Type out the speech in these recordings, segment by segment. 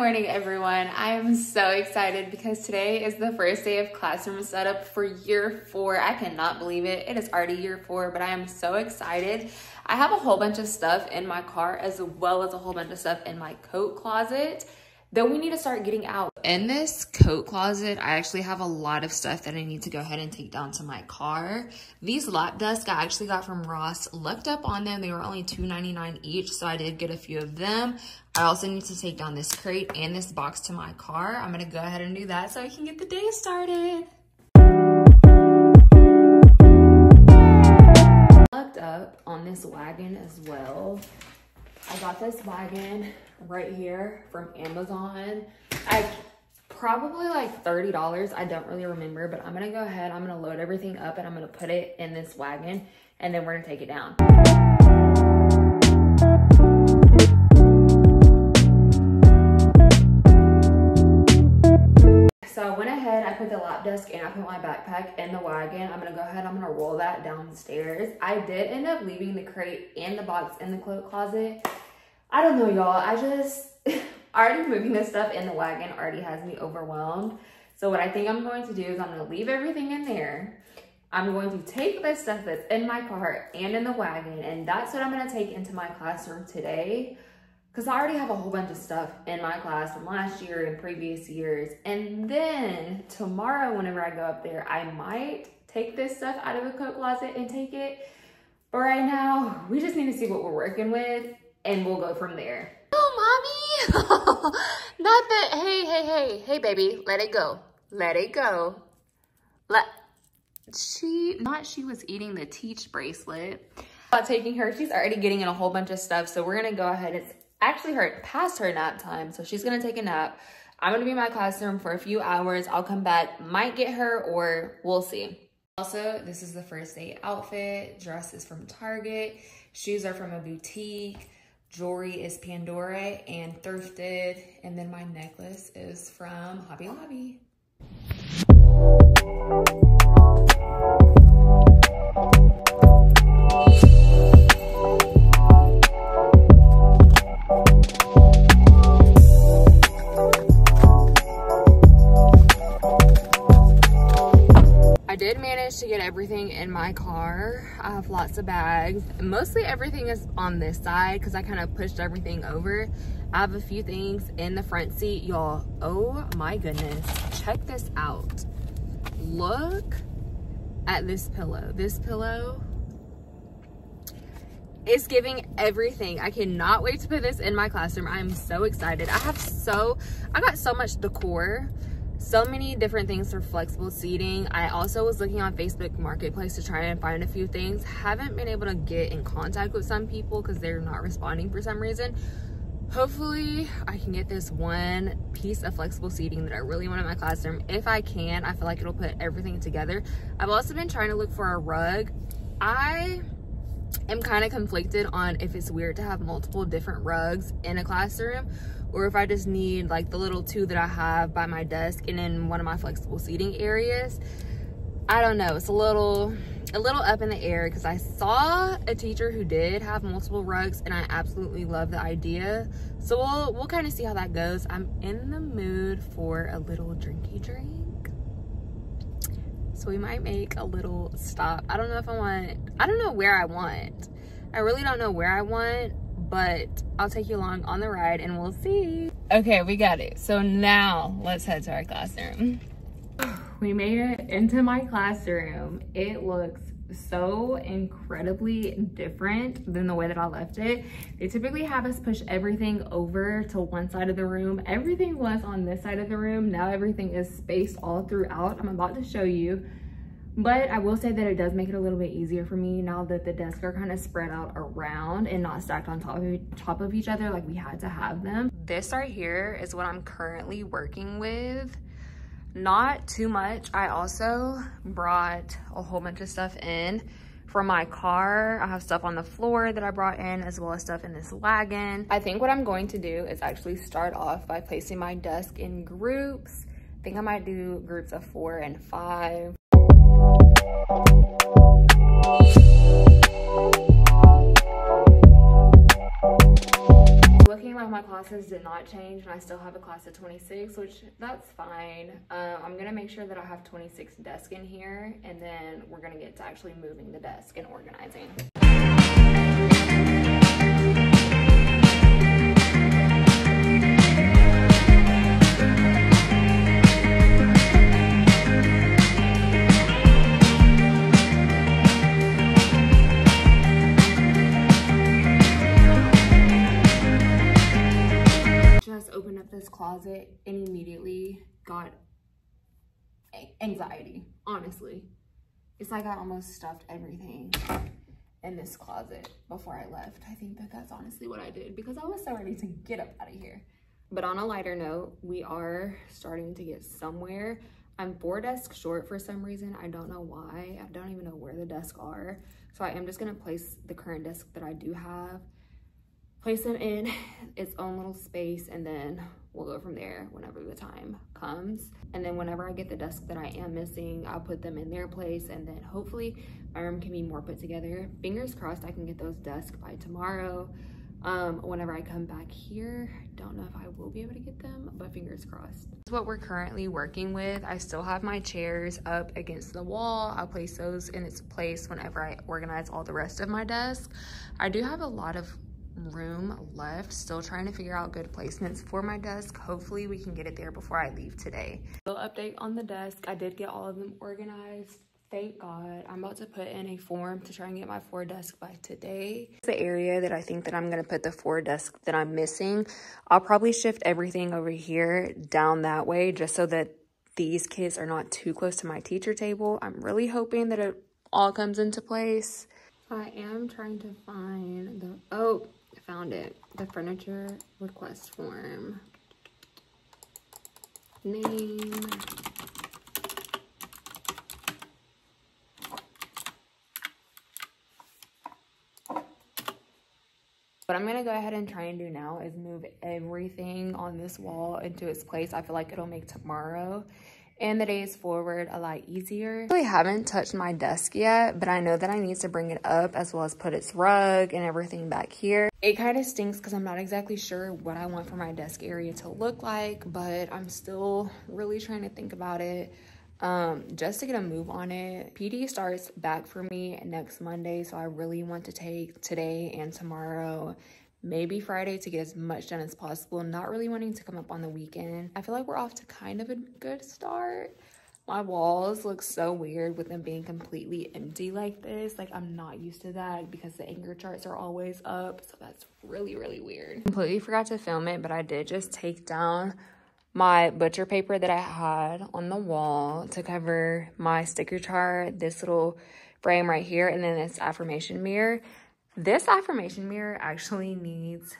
morning, everyone. I am so excited because today is the first day of classroom setup for year four. I cannot believe it. It is already year four, but I am so excited. I have a whole bunch of stuff in my car as well as a whole bunch of stuff in my coat closet that we need to start getting out. In this coat closet, I actually have a lot of stuff that I need to go ahead and take down to my car. These lap desks I actually got from Ross. Looked up on them. They were only $2.99 each, so I did get a few of them. I also need to take down this crate and this box to my car. I'm gonna go ahead and do that so I can get the day started. Looked up on this wagon as well. I got this wagon right here from Amazon. I probably like $30. I don't really remember, but I'm gonna go ahead, I'm gonna load everything up and I'm gonna put it in this wagon and then we're gonna take it down. So I went ahead, I put the lap desk and I put my backpack in the wagon. I'm gonna go ahead, I'm gonna roll that downstairs. I did end up leaving the crate and the box in the closet. I don't know, y'all. I just, already moving this stuff in the wagon already has me overwhelmed. So what I think I'm going to do is I'm gonna leave everything in there. I'm going to take the stuff that's in my car and in the wagon, and that's what I'm gonna take into my classroom today because I already have a whole bunch of stuff in my class from last year and previous years. And then tomorrow, whenever I go up there, I might take this stuff out of the coat closet and take it. But right now, we just need to see what we're working with and we'll go from there. Oh, mommy. Not that, hey, hey, hey, hey, baby, let it go. Let it go. Let, she, not she was eating the teach bracelet. About taking her, she's already getting in a whole bunch of stuff. So we're gonna go ahead, it's actually her past her nap time. So she's gonna take a nap. I'm gonna be in my classroom for a few hours. I'll come back, might get her or we'll see. Also, this is the first day outfit. Dress is from Target. Shoes are from a boutique. Jewelry is Pandora and Thrifted. And then my necklace is from Hobby Lobby. I did manage to get everything in my car. I have lots of bags. Mostly everything is on this side because I kind of pushed everything over. I have a few things in the front seat. Y'all, oh my goodness. Check this out. Look at this pillow. This pillow is giving everything. I cannot wait to put this in my classroom. I'm so excited. I have so, I got so much decor so many different things for flexible seating. I also was looking on Facebook Marketplace to try and find a few things. Haven't been able to get in contact with some people because they're not responding for some reason. Hopefully I can get this one piece of flexible seating that I really want in my classroom. If I can, I feel like it'll put everything together. I've also been trying to look for a rug. I am kind of conflicted on if it's weird to have multiple different rugs in a classroom or if I just need like the little two that I have by my desk and in one of my flexible seating areas. I don't know, it's a little, a little up in the air because I saw a teacher who did have multiple rugs and I absolutely love the idea. So we'll, we'll kind of see how that goes. I'm in the mood for a little drinky drink. So we might make a little stop. I don't know if I want, I don't know where I want. I really don't know where I want but I'll take you along on the ride and we'll see. Okay, we got it. So now let's head to our classroom. We made it into my classroom. It looks so incredibly different than the way that I left it. They typically have us push everything over to one side of the room. Everything was on this side of the room. Now everything is spaced all throughout. I'm about to show you. But I will say that it does make it a little bit easier for me now that the desks are kind of spread out around and not stacked on top of, top of each other like we had to have them. This right here is what I'm currently working with. Not too much. I also brought a whole bunch of stuff in for my car. I have stuff on the floor that I brought in as well as stuff in this wagon. I think what I'm going to do is actually start off by placing my desk in groups. I think I might do groups of four and five. Looking at my classes did not change and I still have a class of 26, which that's fine. Uh, I'm gonna make sure that I have 26 desks in here and then we're gonna get to actually moving the desk and organizing. This closet and immediately got anxiety, honestly. It's like I almost stuffed everything in this closet before I left. I think that that's honestly what I did because I was so ready to get up out of here. But on a lighter note, we are starting to get somewhere. I'm four desks short for some reason. I don't know why. I don't even know where the desks are. So I am just gonna place the current desk that I do have, place them in its own little space, and then we'll go from there whenever the time comes. And then whenever I get the desk that I am missing, I'll put them in their place and then hopefully my room can be more put together. Fingers crossed I can get those desks by tomorrow. Um, whenever I come back here, don't know if I will be able to get them, but fingers crossed. Is what we're currently working with. I still have my chairs up against the wall. I'll place those in its place whenever I organize all the rest of my desk. I do have a lot of room left. Still trying to figure out good placements for my desk. Hopefully we can get it there before I leave today. Little update on the desk. I did get all of them organized. Thank God. I'm about to put in a form to try and get my four desk by today. The area that I think that I'm going to put the four desk that I'm missing. I'll probably shift everything over here down that way just so that these kids are not too close to my teacher table. I'm really hoping that it all comes into place. I am trying to find the, oh, found it. The furniture request form. Name. What I'm gonna go ahead and try and do now is move everything on this wall into its place. I feel like it'll make tomorrow and the days forward a lot easier. I really haven't touched my desk yet, but I know that I need to bring it up as well as put its rug and everything back here. It kind of stinks because I'm not exactly sure what I want for my desk area to look like, but I'm still really trying to think about it um, just to get a move on it. PD starts back for me next Monday, so I really want to take today and tomorrow maybe Friday to get as much done as possible, not really wanting to come up on the weekend. I feel like we're off to kind of a good start. My walls look so weird with them being completely empty like this. Like I'm not used to that because the anchor charts are always up. So that's really, really weird. Completely forgot to film it, but I did just take down my butcher paper that I had on the wall to cover my sticker chart, this little frame right here, and then this affirmation mirror. This affirmation mirror actually needs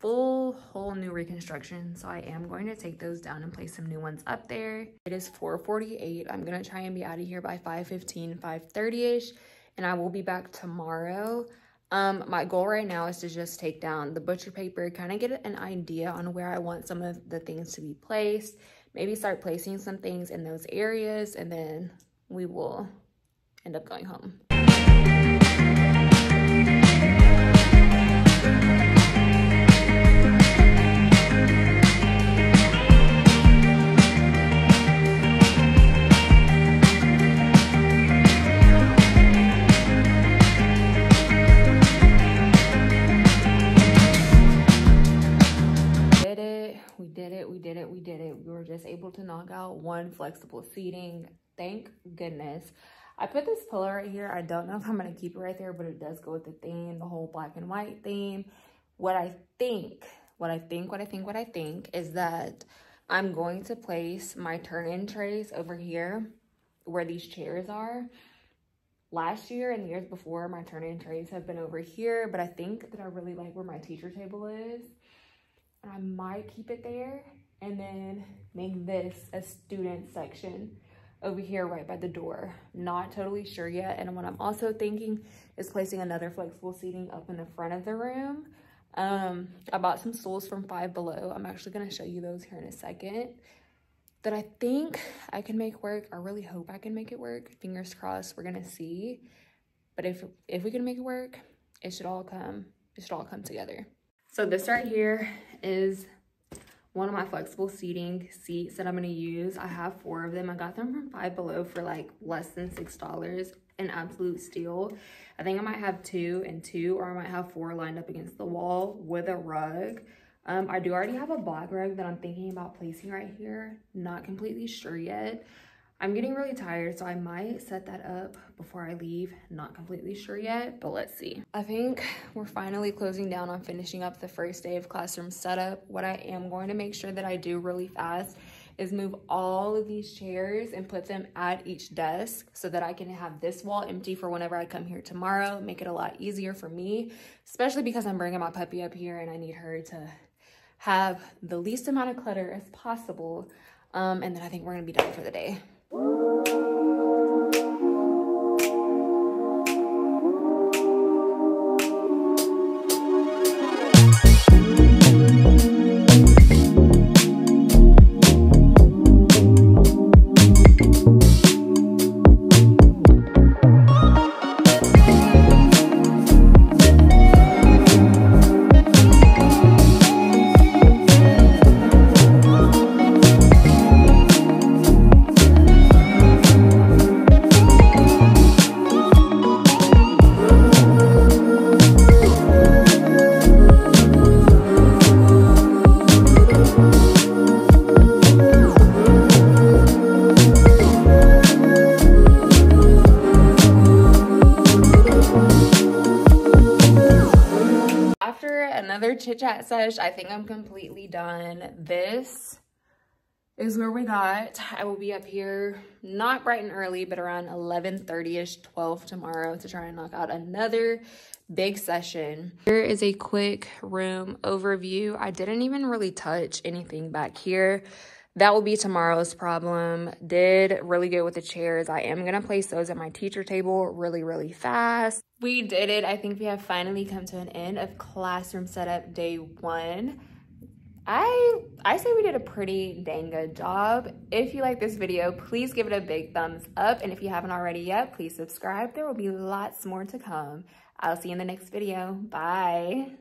full whole new reconstruction so i am going to take those down and place some new ones up there. It is 4:48. i'm gonna try and be out of here by 5:15, 5:30ish and i will be back tomorrow. Um my goal right now is to just take down the butcher paper kind of get an idea on where i want some of the things to be placed maybe start placing some things in those areas and then we will end up going home out one flexible seating. Thank goodness. I put this pillow right here. I don't know if I'm going to keep it right there, but it does go with the theme, the whole black and white theme. What I think, what I think, what I think, what I think is that I'm going to place my turn-in trays over here where these chairs are. Last year and years before, my turn-in trays have been over here, but I think that I really like where my teacher table is. And I might keep it there and then make this a student section over here right by the door. Not totally sure yet. And what I'm also thinking is placing another flexible seating up in the front of the room. Um, I bought some stools from Five Below. I'm actually going to show you those here in a second. That I think I can make work. I really hope I can make it work. Fingers crossed. We're going to see. But if if we can make it work, it should all come. It should all come together. So this right here is one of my flexible seating seats that I'm gonna use. I have four of them. I got them from Five Below for like less than $6, an absolute steal. I think I might have two and two, or I might have four lined up against the wall with a rug. Um, I do already have a black rug that I'm thinking about placing right here. Not completely sure yet. I'm getting really tired, so I might set that up before I leave. Not completely sure yet, but let's see. I think we're finally closing down on finishing up the first day of classroom setup. What I am going to make sure that I do really fast is move all of these chairs and put them at each desk so that I can have this wall empty for whenever I come here tomorrow, make it a lot easier for me, especially because I'm bringing my puppy up here and I need her to have the least amount of clutter as possible. Um, and then I think we're gonna be done for the day. Chat sesh. I think I'm completely done. This is where we got. I will be up here not bright and early, but around 11.30ish, 12 tomorrow to try and knock out another big session. Here is a quick room overview. I didn't even really touch anything back here. That will be tomorrow's problem. Did really good with the chairs. I am going to place those at my teacher table really, really fast. We did it. I think we have finally come to an end of classroom setup day one. I I say we did a pretty dang good job. If you like this video, please give it a big thumbs up. And if you haven't already yet, please subscribe. There will be lots more to come. I'll see you in the next video. Bye.